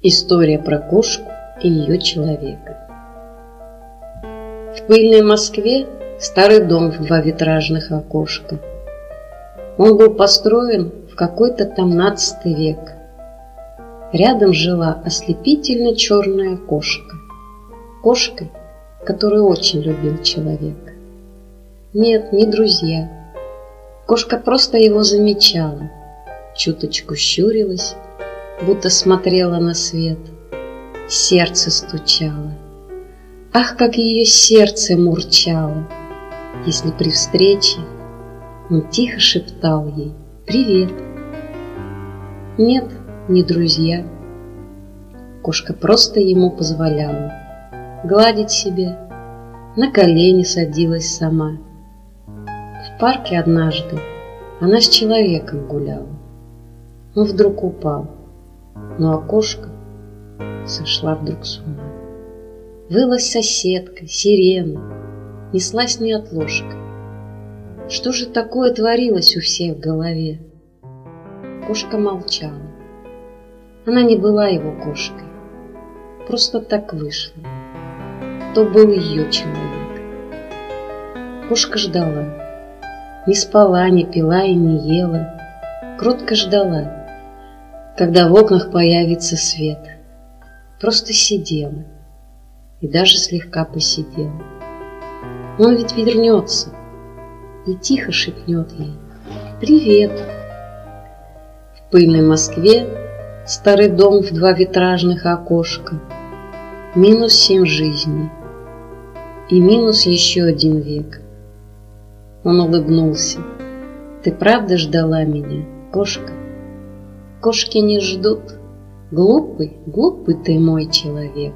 История про кошку и ее человека. В пыльной Москве старый дом в два витражных окошка. Он был построен в какой-то там нацатый век. Рядом жила ослепительно черная кошка. Кошка, которую очень любил человек. Нет, не друзья. Кошка просто его замечала, чуточку щурилась, будто смотрела на свет. Сердце стучало. Ах, как ее сердце мурчало, если при встрече он тихо шептал ей «Привет». Нет, не друзья. Кошка просто ему позволяла гладить себе, на колени садилась сама. В парке однажды она с человеком гуляла. Он вдруг упал но окошко сошла вдруг с ума. Вылась соседка, сирена, неслась не от ложка. Что же такое творилось у всех в голове? Кошка молчала. Она не была его кошкой. Просто так вышло. То был ее человек. Кошка ждала. Не спала, не пила и не ела. Кротко ждала когда в окнах появится свет. Просто сидела и даже слегка посидела. Он ведь вернется и тихо шепнет ей «Привет!». В пыльной Москве старый дом в два витражных окошка, минус семь жизней и минус еще один век. Он улыбнулся. «Ты правда ждала меня, кошка?» Кошки не ждут. Глупый, глупый ты мой человек.